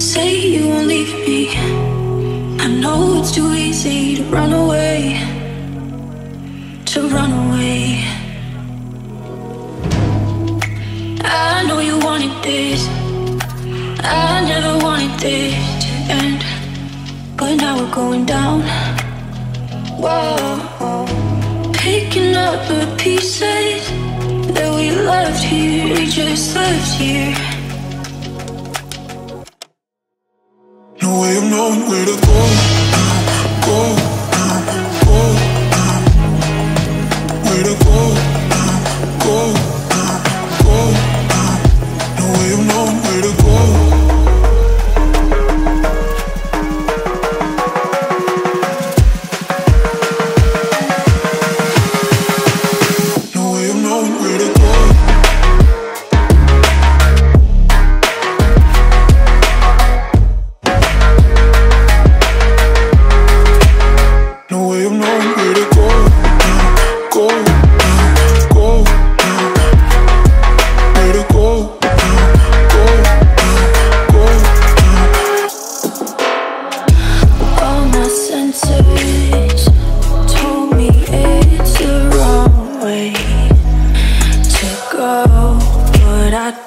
say you won't leave me. I know it's too easy to run away, to run away. I know you wanted this. I never wanted this to end, but now we're going down. Whoa, picking up the pieces that we left here, we just left here. Of knowing where to go go go. Where to go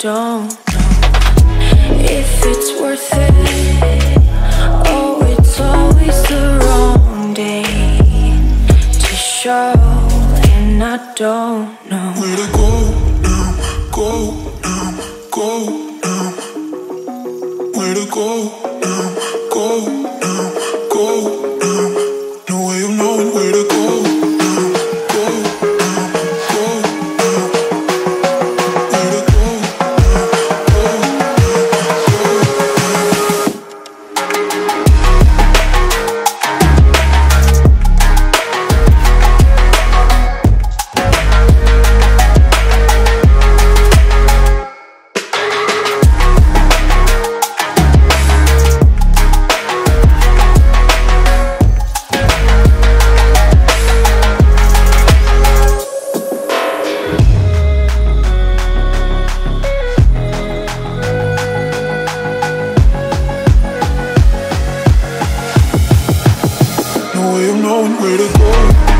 don't know if it's worth it. Oh, it's always the wrong day to show, and I don't know where to go now, go now, go mm. now, where to go now, go now, go. way of knowing where to go